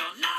No.